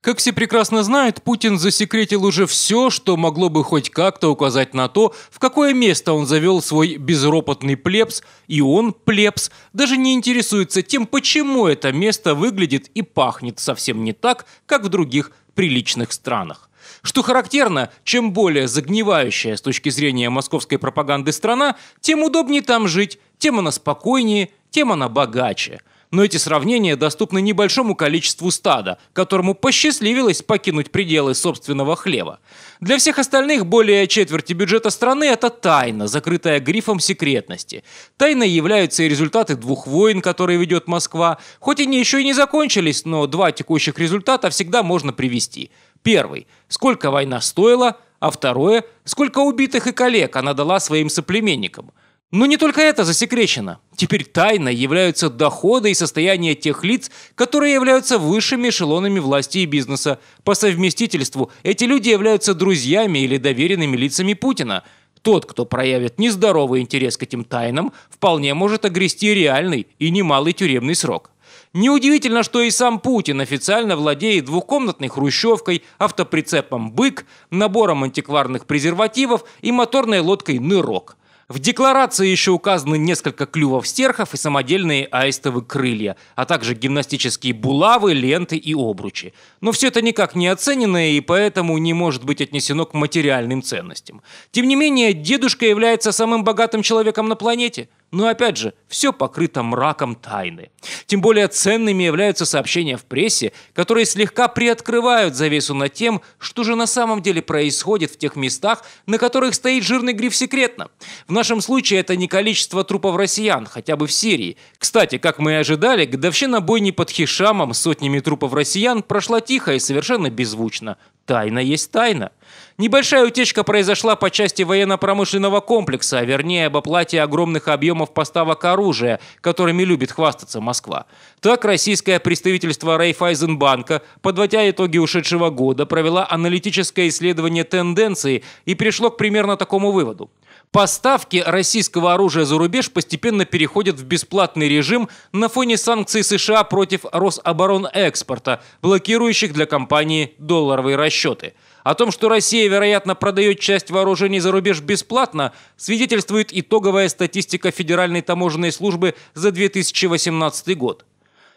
Как все прекрасно знают, Путин засекретил уже все, что могло бы хоть как-то указать на то, в какое место он завел свой безропотный плебс, и он, плебс, даже не интересуется тем, почему это место выглядит и пахнет совсем не так, как в других приличных странах. Что характерно, чем более загнивающая с точки зрения московской пропаганды страна, тем удобнее там жить, тем она спокойнее, тем она богаче – но эти сравнения доступны небольшому количеству стада, которому посчастливилось покинуть пределы собственного хлева. Для всех остальных более четверти бюджета страны – это тайна, закрытая грифом секретности. Тайной являются и результаты двух войн, которые ведет Москва. Хоть они еще и не закончились, но два текущих результата всегда можно привести. Первый – сколько война стоила, а второе – сколько убитых и коллег она дала своим соплеменникам. Но не только это засекречено. Теперь тайной являются доходы и состояние тех лиц, которые являются высшими эшелонами власти и бизнеса. По совместительству эти люди являются друзьями или доверенными лицами Путина. Тот, кто проявит нездоровый интерес к этим тайнам, вполне может огрести реальный и немалый тюремный срок. Неудивительно, что и сам Путин официально владеет двухкомнатной хрущевкой, автоприцепом «Бык», набором антикварных презервативов и моторной лодкой «Нырок». В декларации еще указаны несколько клювов стерхов и самодельные аистовые крылья, а также гимнастические булавы, ленты и обручи. Но все это никак не оценено и поэтому не может быть отнесено к материальным ценностям. Тем не менее, дедушка является самым богатым человеком на планете – но опять же, все покрыто мраком тайны. Тем более ценными являются сообщения в прессе, которые слегка приоткрывают завесу над тем, что же на самом деле происходит в тех местах, на которых стоит жирный гриф «секретно». В нашем случае это не количество трупов россиян, хотя бы в Сирии. Кстати, как мы и ожидали, годовщина бойни под Хишамом сотнями трупов россиян прошла тихо и совершенно беззвучно. Тайна есть тайна. Небольшая утечка произошла по части военно-промышленного комплекса, а вернее об оплате огромных объемов поставок оружия, которыми любит хвастаться Москва. Так, российское представительство Райфайзенбанка, подводя итоги ушедшего года, провела аналитическое исследование тенденций и пришло к примерно такому выводу. Поставки российского оружия за рубеж постепенно переходят в бесплатный режим на фоне санкций США против Рособоронэкспорта, блокирующих для компании долларовые расчеты. О том, что Россия, вероятно, продает часть вооружений за рубеж бесплатно, свидетельствует итоговая статистика Федеральной таможенной службы за 2018 год.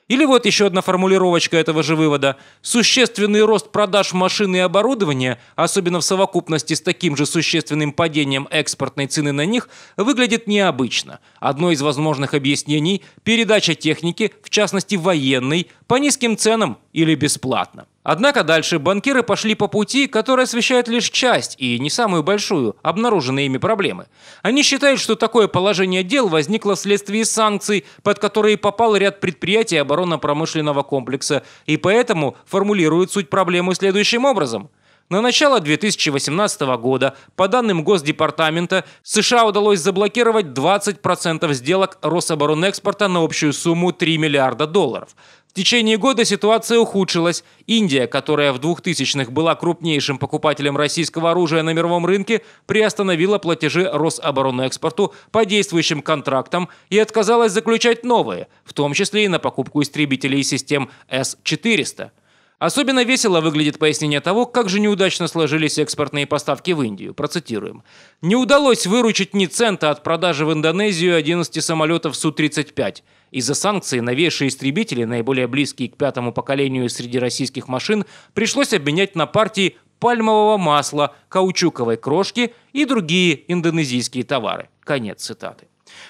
Или вот еще одна формулировочка этого же вывода. Существенный рост продаж машин и оборудования, особенно в совокупности с таким же существенным падением экспортной цены на них, выглядит необычно. Одно из возможных объяснений – передача техники, в частности военной, по низким ценам или бесплатно. Однако дальше банкиры пошли по пути, который освещает лишь часть, и не самую большую, обнаруженные ими проблемы. Они считают, что такое положение дел возникло вследствие санкций, под которые попал ряд предприятий оборонно-промышленного комплекса, и поэтому формулируют суть проблемы следующим образом – на начало 2018 года, по данным Госдепартамента, США удалось заблокировать 20% сделок Рособоронэкспорта на общую сумму 3 миллиарда долларов. В течение года ситуация ухудшилась. Индия, которая в 2000-х была крупнейшим покупателем российского оружия на мировом рынке, приостановила платежи Рособоронэкспорту по действующим контрактам и отказалась заключать новые, в том числе и на покупку истребителей систем С-400. Особенно весело выглядит пояснение того, как же неудачно сложились экспортные поставки в Индию. Процитируем. «Не удалось выручить ни цента от продажи в Индонезию 11 самолетов Су-35. Из-за санкций новейшие истребители, наиболее близкие к пятому поколению среди российских машин, пришлось обменять на партии пальмового масла, каучуковой крошки и другие индонезийские товары». Конец цитаты.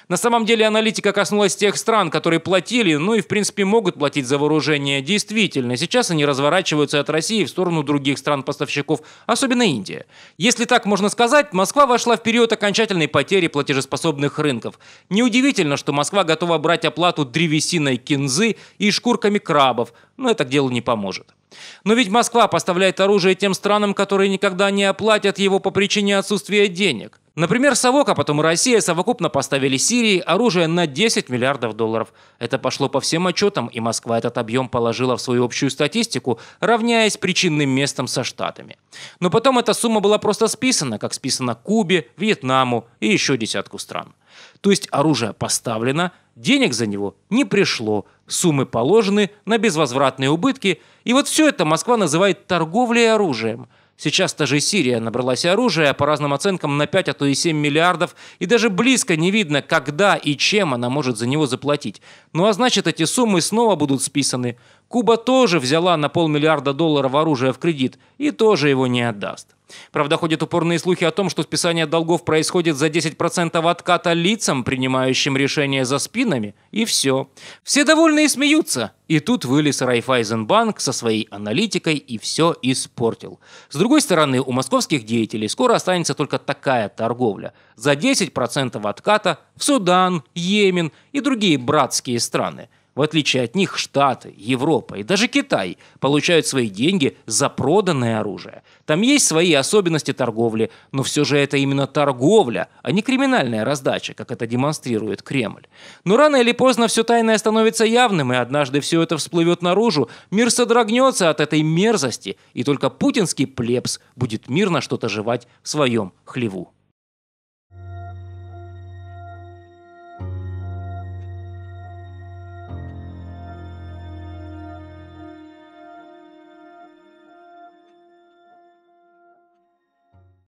На самом деле аналитика коснулась тех стран, которые платили, ну и в принципе могут платить за вооружение. Действительно, сейчас они разворачиваются от России в сторону других стран-поставщиков, особенно Индия. Если так можно сказать, Москва вошла в период окончательной потери платежеспособных рынков. Неудивительно, что Москва готова брать оплату древесиной кинзы и шкурками крабов, но это к делу не поможет. Но ведь Москва поставляет оружие тем странам, которые никогда не оплатят его по причине отсутствия денег. Например, Совок, а потом и Россия совокупно поставили Сирии оружие на 10 миллиардов долларов. Это пошло по всем отчетам, и Москва этот объем положила в свою общую статистику, равняясь причинным местом со Штатами. Но потом эта сумма была просто списана, как списана Кубе, Вьетнаму и еще десятку стран. То есть оружие поставлено, денег за него не пришло, суммы положены на безвозвратные убытки, и вот все это Москва называет торговлей оружием – Сейчас та же Сирия набралась оружия, по разным оценкам, на 5, а то и 7 миллиардов, и даже близко не видно, когда и чем она может за него заплатить. Ну а значит, эти суммы снова будут списаны. Куба тоже взяла на полмиллиарда долларов оружия в кредит и тоже его не отдаст. Правда, ходят упорные слухи о том, что списание долгов происходит за 10% отката лицам, принимающим решения за спинами, и все. Все довольны и смеются. И тут вылез Райфайзенбанк со своей аналитикой и все испортил. С другой стороны, у московских деятелей скоро останется только такая торговля. За 10% отката в Судан, Йемен и другие братские страны – в отличие от них, Штаты, Европа и даже Китай получают свои деньги за проданное оружие. Там есть свои особенности торговли, но все же это именно торговля, а не криминальная раздача, как это демонстрирует Кремль. Но рано или поздно все тайное становится явным, и однажды все это всплывет наружу, мир содрогнется от этой мерзости, и только путинский плебс будет мирно что-то жевать в своем хлеву.